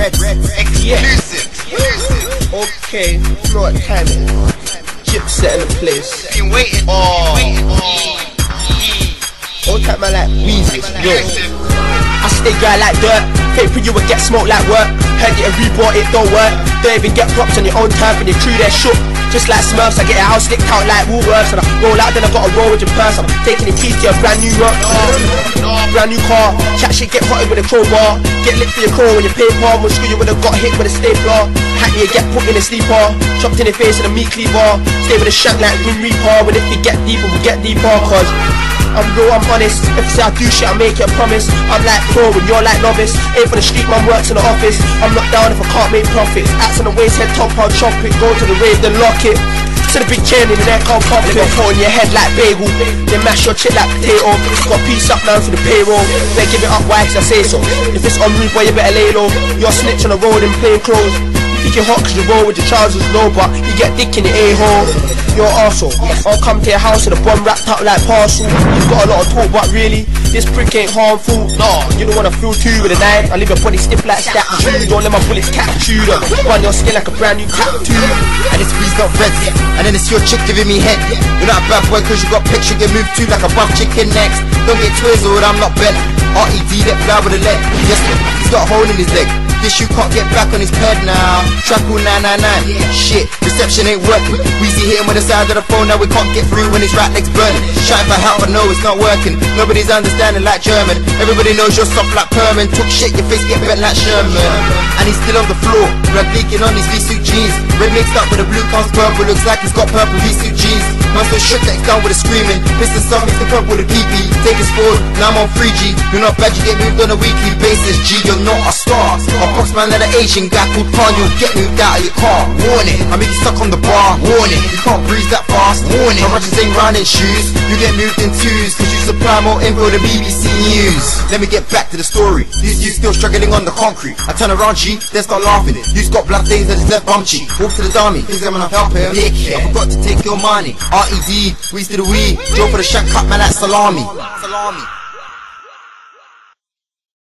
red, red, exclusive. Okay, floor time. Gipset in the place. Been waiting. Oh. waiting. All time man like Weazy. Yo. I stay guy like dirt. Fake for you and get smoked like work. Heard it and rebought it, don't work. Don't even get props on your own time and your crew they're shook. Just like Smurfs, I get a house licked out like Woolworths And I roll out, then I gotta roll with your purse I'm taking the keys to your brand new rock Brand new car, chat shit, get potted with a crowbar. Get lit for your crow when you pay palm Will screw you when I got hit with a stapler. Hack you, get put in a sleeper. Chopped in the face with a meat cleaver. Stay with a shank like Grim Reaper. When if we get deeper, we get deeper Cause I'm real, I'm honest. If you say I do shit, I make it a promise. I'm like pro when you're like novice. Aim for the street, man works in the office. I'm not down if I can't make profits. Axe on the waist, head top, I'll chop it. Go to the rave, then lock it. To the big chain in the neck, I'll pop it. Put on your head like bagel. Then mash your chip like potato. Got piece up now for the payroll. Then give it up, why? Cause I say so. If it's on rude, boy, you better lay low. You're snitch on the road in plain clothes. You you're hot cause you roll with your trousers low, but you get dick in the a-hole. You're arsehole. I'll come to your house with a bomb wrapped up like parcel. You've got a lot of talk, but really, this prick ain't harmful. No, you don't wanna feel two with a knife. I leave your body stiff like statue. Don't let my bullets catch you. Run your skin like a brand new tattoo. And it's squeezed not red. And then it's your chick giving me head. You're not a bad boy cause you got picture get moved to like a buff chicken next. Don't get twizzled, I'm not bent. R.E.D. let fly with a leg. Yes, he's got a hole in his leg. This you can't get back on his ped now. Trackle 999. Shit, reception ain't working. We see him with the side of the phone, now we can't get through when his right leg's burning. Trying for help, but no, it's not working. Nobody's understanding like German. Everybody knows you're soft like Perman. Took shit, your face get bent like Sherman. And he's still on the floor, leaking on his V-suit jeans. Red mixed up with the blue comes purple, looks like he's got purple V-suit jeans. So shook that he's down with a screaming. Piston some mixed the purple with a PP. Take his forward, now I'm on 3G. You're not bad, you get moved on a weekly basis. G, you're not a star. Man like an Asian guy called Khan, you'll get moved out of your car. Warning, I make you stuck on the bar. Warning, you can't breathe that fast. Warning, my Russians ain't round in shoes. You get moved in twos, cause you supply more info than BBC News. Let me get back to the story. These you still struggling on the concrete. I turn around, G, then start laughing. You's got blood stains that is left bum cheek. Walk to the dummy, cause I'm gonna help him. Dickhead, I forgot to take your money. R.E.D., we to the we. Joe for the shank cut man like salami. Salami.